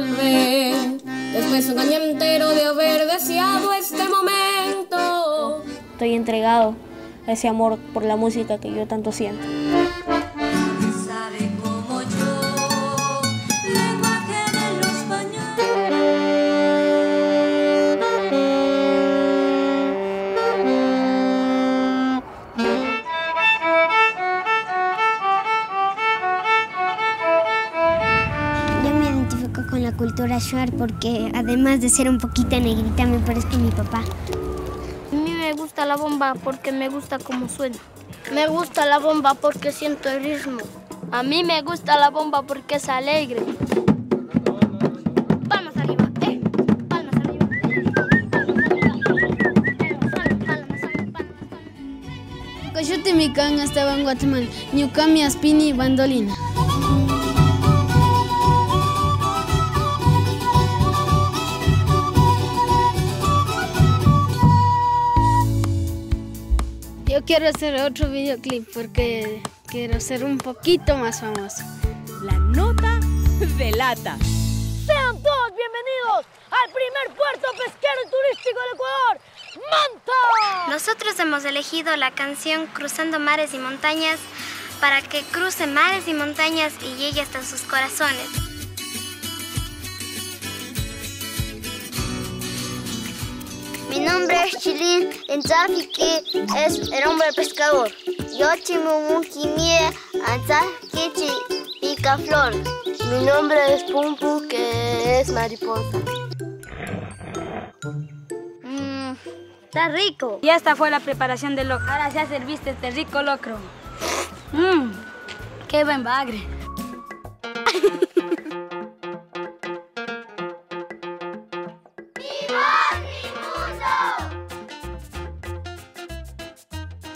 volver. Después un año entero de haber deseado este momento. Estoy entregado a ese amor por la música que yo tanto siento. Cultura shuar porque además de ser un poquito negrita me parezco a mi papá. A mí me gusta la bomba porque me gusta cómo suena. Me gusta la bomba porque siento el ritmo. A mí me gusta la bomba porque es alegre. Palmas arriba, eh. Palmas arriba. Coyote Mican estaba en Guatemala. Ñucami Aspini Bandolina. Yo quiero hacer otro videoclip porque quiero ser un poquito más famoso. La nota de lata. Sean todos bienvenidos al primer puerto pesquero y turístico del Ecuador, Manta. Nosotros hemos elegido la canción Cruzando mares y montañas para que cruce mares y montañas y llegue hasta sus corazones. Mi nombre es Chilín, en que es el hombre pescador. Yo chimumukimie, anzakichi picaflor. Mi nombre es Pumpu, que es mariposa. Mmm, está rico. Y esta fue la preparación del locro. Ahora ya serviste este rico locro. Mmm, qué buen bagre.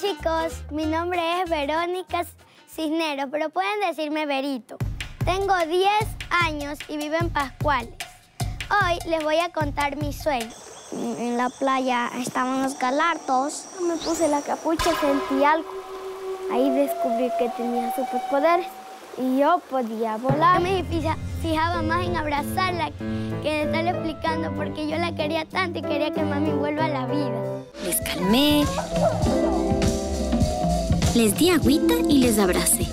Chicos, mi nombre es Verónica Cisneros, pero pueden decirme Verito. Tengo 10 años y vivo en Pascuales. Hoy les voy a contar mi sueño. En la playa estaban los galartos. Me puse la capucha, sentí algo. Ahí descubrí que tenía superpoderes y yo podía volar. Me fijaba más en abrazarla que en estarle explicando porque yo la quería tanto y quería que mami vuelva a la vida. Les calmé, les di agüita y les abracé.